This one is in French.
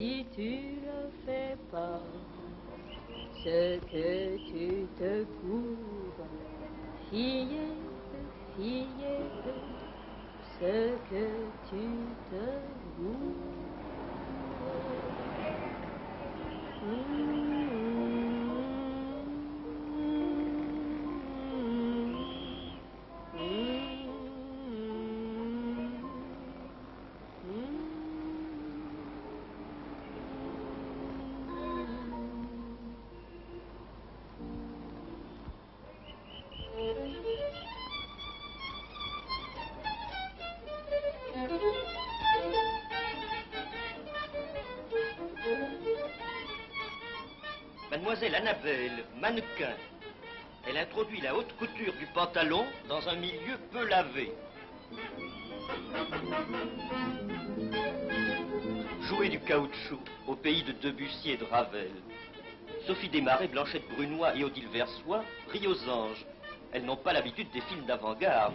Si tu ne fais pas ce que tu te cours, fillette, fillette, ce que tu te Mademoiselle Annabelle, mannequin. Elle introduit la haute couture du pantalon dans un milieu peu lavé. Jouer du caoutchouc au pays de Debussy et de Ravel. Sophie Desmarais, Blanchette Brunois et Odile Versois rient aux anges. Elles n'ont pas l'habitude des films d'avant-garde.